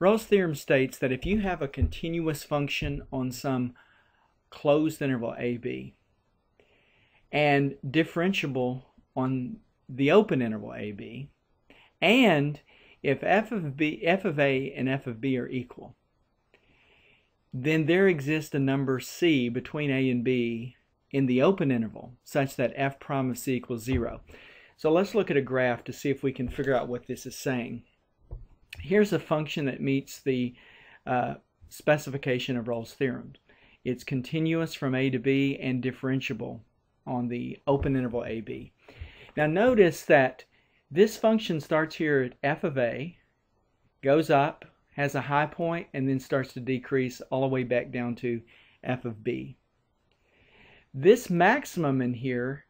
Rolle's theorem states that if you have a continuous function on some closed interval AB and differentiable on the open interval AB, and if f of, b, f of a and f of b are equal, then there exists a number c between a and b in the open interval such that f prime of c equals 0. So let's look at a graph to see if we can figure out what this is saying. Here's a function that meets the uh, specification of Rolle's theorem. It's continuous from a to b and differentiable on the open interval ab. Now notice that this function starts here at f of a, goes up, has a high point, and then starts to decrease all the way back down to f of b. This maximum in here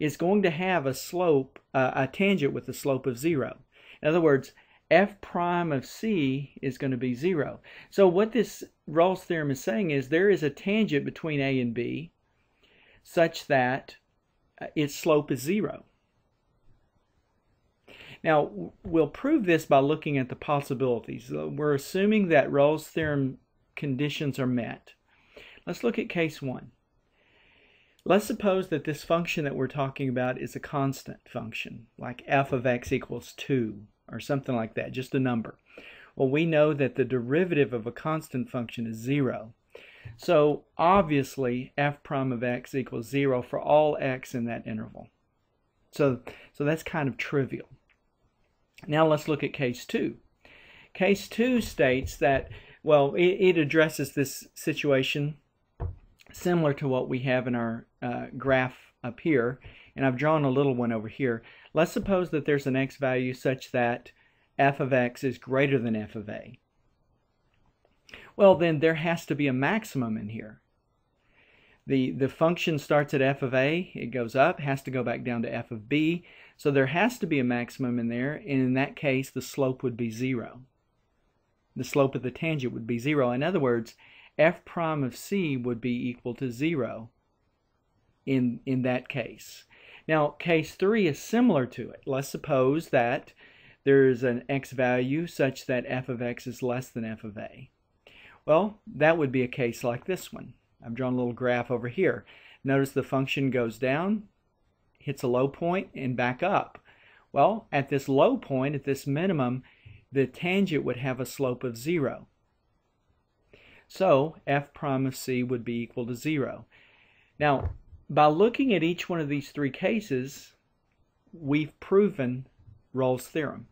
is going to have a slope, uh, a tangent with a slope of 0. In other words, f prime of c is going to be 0. So what this Rolle's theorem is saying is there is a tangent between a and b such that uh, its slope is 0. Now, we'll prove this by looking at the possibilities. We're assuming that Rolle's theorem conditions are met. Let's look at case 1. Let's suppose that this function that we're talking about is a constant function, like f of x equals 2, or something like that, just a number. Well, we know that the derivative of a constant function is 0. So, obviously, f prime of x equals 0 for all x in that interval. So, so that's kind of trivial. Now let's look at case 2. Case 2 states that, well, it, it addresses this situation similar to what we have in our uh, graph up here, and I've drawn a little one over here. Let's suppose that there's an x value such that f of x is greater than f of a. Well, then there has to be a maximum in here. The, the function starts at f of a, it goes up, has to go back down to f of b, so there has to be a maximum in there, and in that case, the slope would be zero. The slope of the tangent would be zero. In other words, f prime of c would be equal to zero in, in that case. Now, case 3 is similar to it. Let's suppose that there is an x value such that f of x is less than f of a. Well, that would be a case like this one. I've drawn a little graph over here. Notice the function goes down, hits a low point and back up. Well, at this low point, at this minimum, the tangent would have a slope of 0. So f prime of c would be equal to 0. Now, by looking at each one of these three cases, we've proven Rolle's theorem.